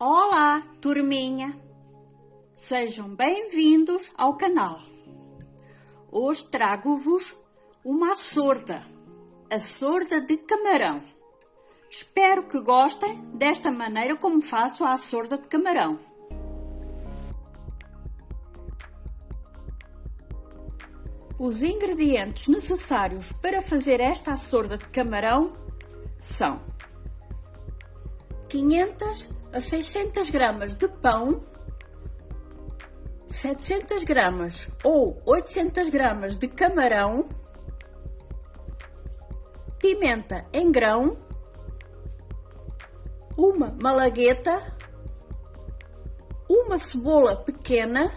Olá, turminha! Sejam bem-vindos ao canal. Hoje trago-vos uma sorda, a sorda de camarão. Espero que gostem desta maneira como faço a sorda de camarão. Os ingredientes necessários para fazer esta sorda de camarão são 500 a 600 gramas de pão, 700 gramas ou 800 gramas de camarão, pimenta em grão, uma malagueta, uma cebola pequena,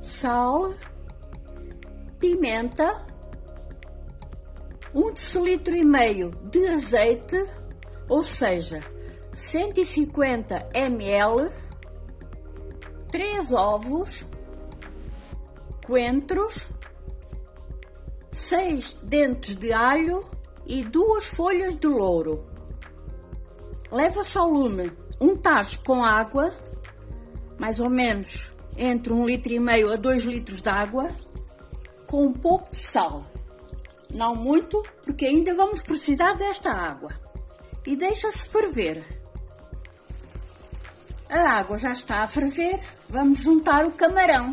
sal, pimenta, um decilitro e meio de azeite, ou seja, 150 ml, 3 ovos, coentros, 6 dentes de alho e 2 folhas de louro. Leva-se ao lume um tacho com água, mais ou menos entre 1 litro e meio a 2 litros de água, com um pouco de sal. Não muito, porque ainda vamos precisar desta água. E deixa-se ferver. A água já está a ferver, vamos juntar o camarão.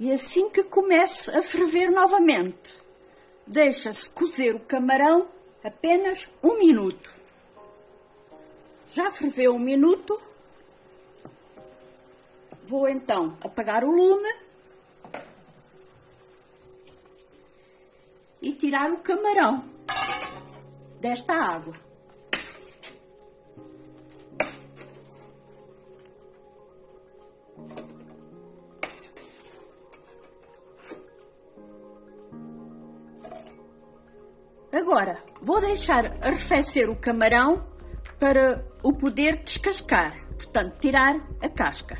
E assim que comece a ferver novamente, deixa-se cozer o camarão apenas um minuto. Já ferveu um minuto, vou então apagar o lume e tirar o camarão desta água. Agora, vou deixar arrefecer o camarão para o poder descascar, portanto, tirar a casca,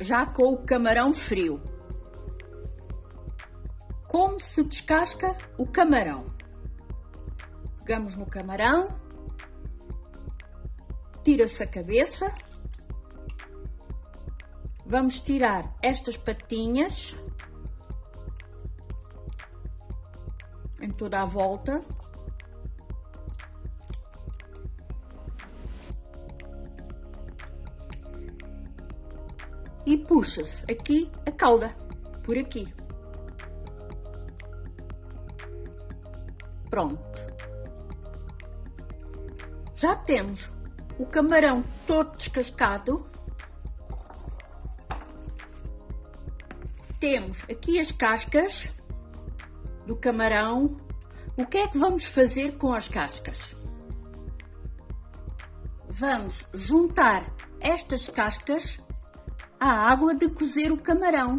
já com o camarão frio. Como se descasca o camarão? Pegamos no camarão, tira-se a cabeça, vamos tirar estas patinhas em toda a volta. E puxa-se aqui a cauda, por aqui. Pronto. Já temos o camarão todo descascado. Temos aqui as cascas do camarão. O que é que vamos fazer com as cascas? Vamos juntar estas cascas à água de cozer o camarão.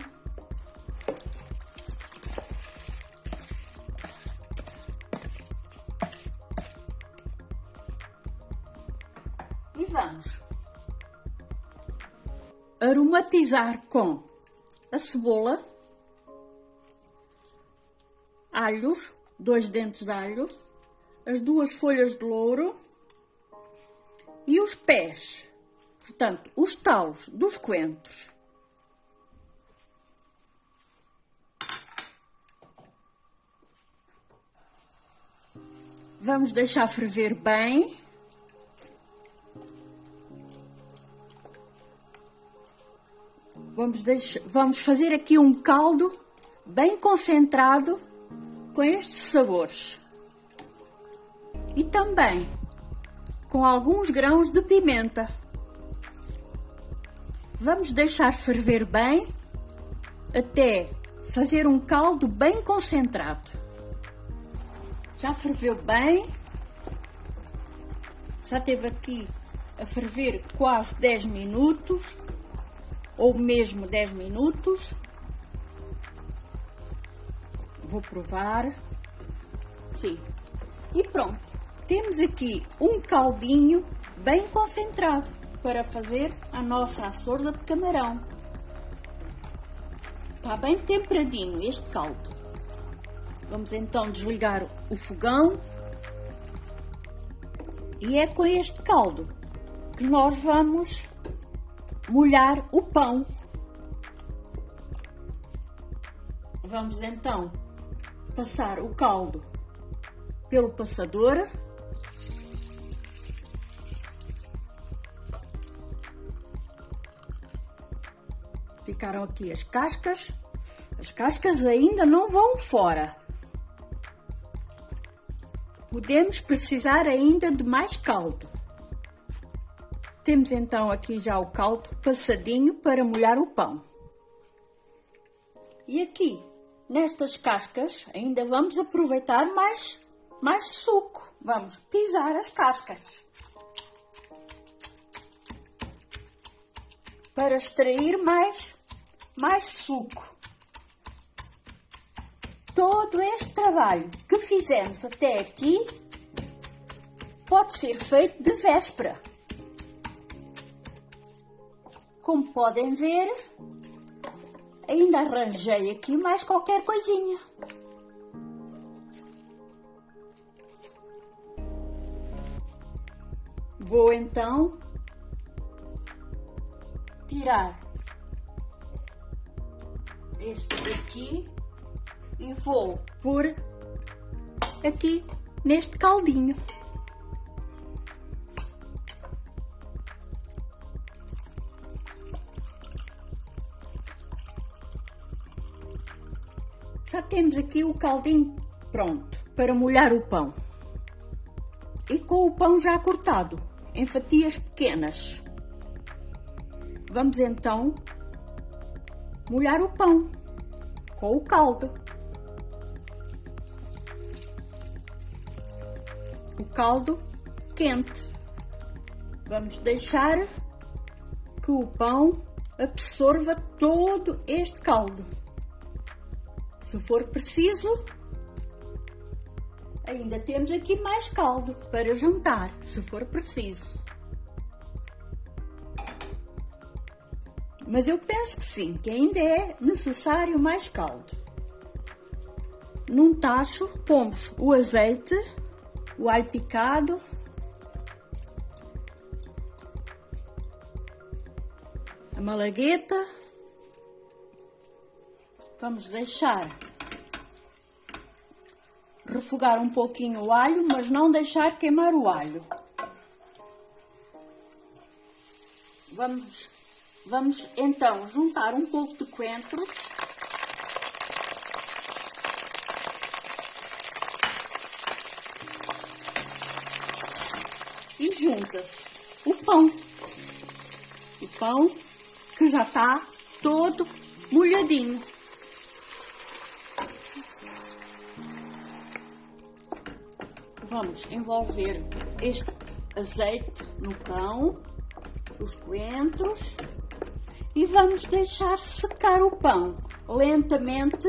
Aromatizar com a cebola, alhos, dois dentes de alho, as duas folhas de louro e os pés, portanto, os talos dos coentros. Vamos deixar ferver bem. Vamos, deixar, vamos fazer aqui um caldo bem concentrado com estes sabores. E também com alguns grãos de pimenta. Vamos deixar ferver bem até fazer um caldo bem concentrado. Já ferveu bem. Já teve aqui a ferver quase 10 minutos ou mesmo 10 minutos. Vou provar. Sim. E pronto. Temos aqui um caldinho bem concentrado para fazer a nossa açorda de camarão. Está bem temperadinho este caldo. Vamos então desligar o fogão. E é com este caldo que nós vamos molhar o pão. Vamos então passar o caldo pelo passador. Ficaram aqui as cascas. As cascas ainda não vão fora. Podemos precisar ainda de mais caldo. Temos então aqui já o caldo passadinho para molhar o pão. E aqui, nestas cascas, ainda vamos aproveitar mais, mais suco. Vamos pisar as cascas. Para extrair mais, mais suco todo este trabalho que fizemos até aqui pode ser feito de véspera. Como podem ver, ainda arranjei aqui mais qualquer coisinha. Vou então tirar este daqui e vou pôr aqui neste caldinho. Temos aqui o caldinho pronto para molhar o pão. E com o pão já cortado em fatias pequenas. Vamos então molhar o pão com o caldo. o caldo quente. Vamos deixar que o pão absorva todo este caldo. Se for preciso, ainda temos aqui mais caldo para juntar, se for preciso. Mas eu penso que sim, que ainda é necessário mais caldo. Num tacho, pomos o azeite o alho picado. A malagueta. Vamos deixar refogar um pouquinho o alho, mas não deixar queimar o alho. Vamos, vamos então juntar um pouco de coentro e juntas o pão. O pão que já está todo molhadinho. Vamos envolver este azeite no pão, os coentros e vamos deixar secar o pão lentamente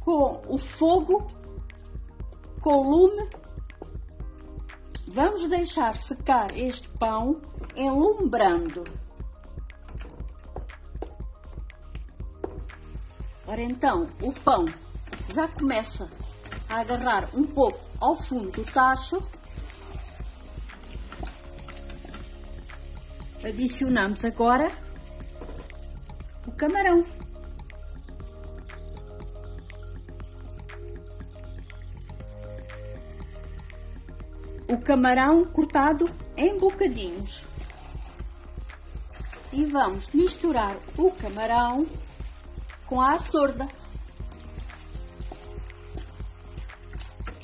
com o fogo, com o lume Vamos deixar secar este pão enlumbrando. Ora então, o pão já começa agarrar um pouco ao fundo do tacho. Adicionamos agora o camarão. o camarão cortado em bocadinhos. E vamos misturar o camarão com a açorda.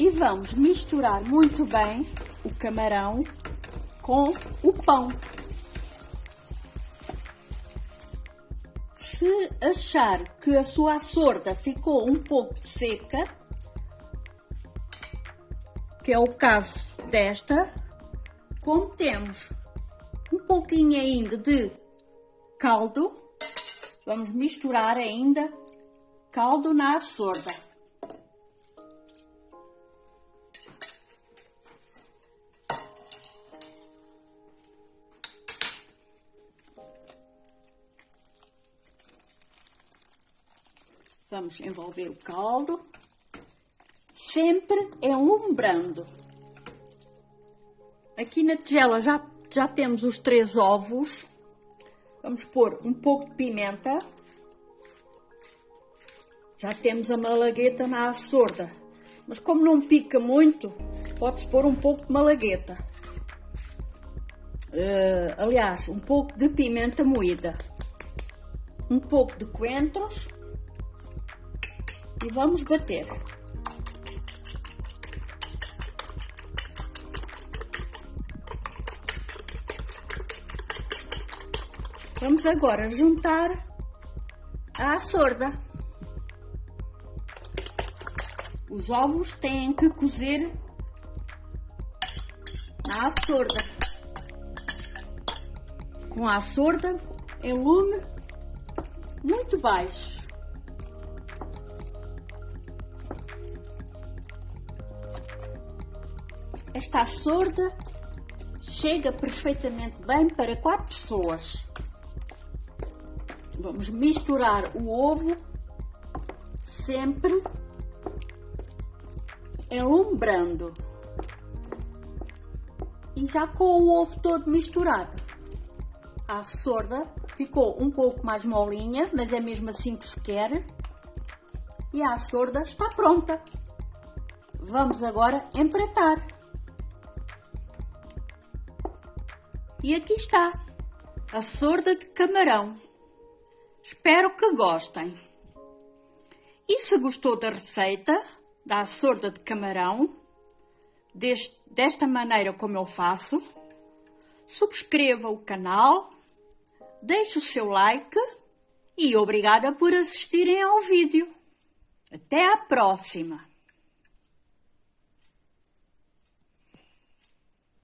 E vamos misturar muito bem o camarão com o pão. Se achar que a sua açorda ficou um pouco seca, que é o caso desta, como temos um pouquinho ainda de caldo, vamos misturar ainda caldo na açorda. Vamos envolver o caldo, sempre enlumbrando. Aqui na tigela já, já temos os três ovos. Vamos pôr um pouco de pimenta. Já temos a malagueta na açorda. Mas como não pica muito, pode-se pôr um pouco de malagueta. Uh, aliás, um pouco de pimenta moída. Um pouco de coentros e vamos bater. Vamos agora juntar a açorda. Os ovos têm que cozer na açorda. Com a açorda em lume muito baixo. Esta sorda chega perfeitamente bem para quatro pessoas. Vamos misturar o ovo sempre enlumbrando. E já com o ovo todo misturado. A sorda ficou um pouco mais molinha, mas é mesmo assim que se quer. E a sorda está pronta. Vamos agora empretar. E aqui está, a sorda de camarão. Espero que gostem. E se gostou da receita da sorda de camarão, deste, desta maneira como eu faço, subscreva o canal, deixe o seu like e obrigada por assistirem ao vídeo. Até à próxima!